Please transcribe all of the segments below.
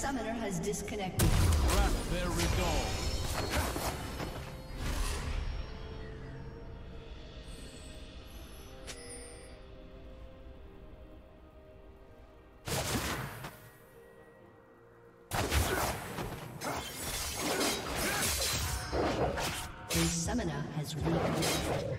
summoner has disconnected. There we go. A summoner has reconnected.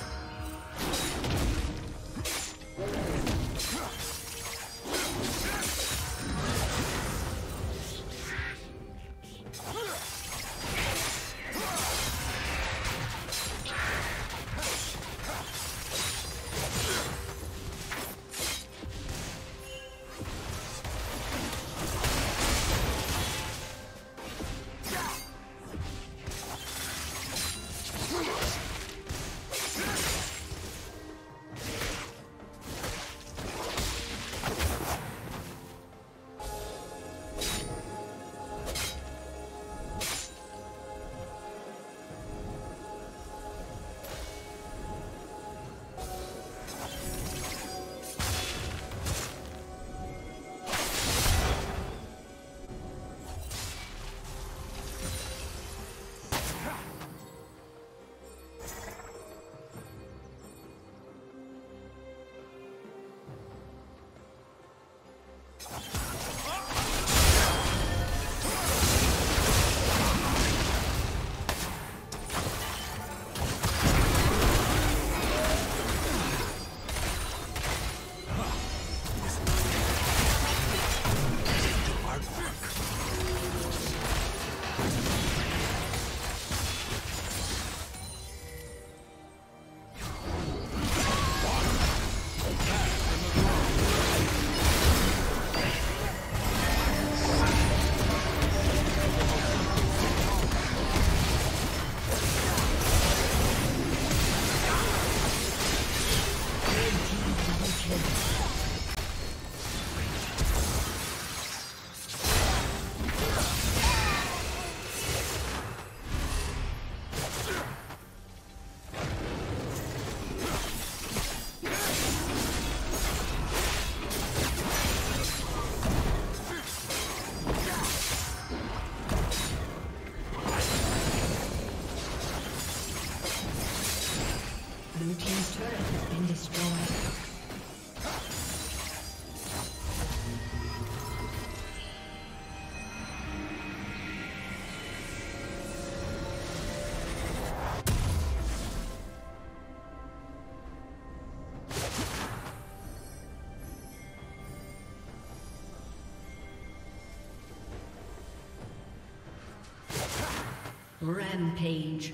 Rampage.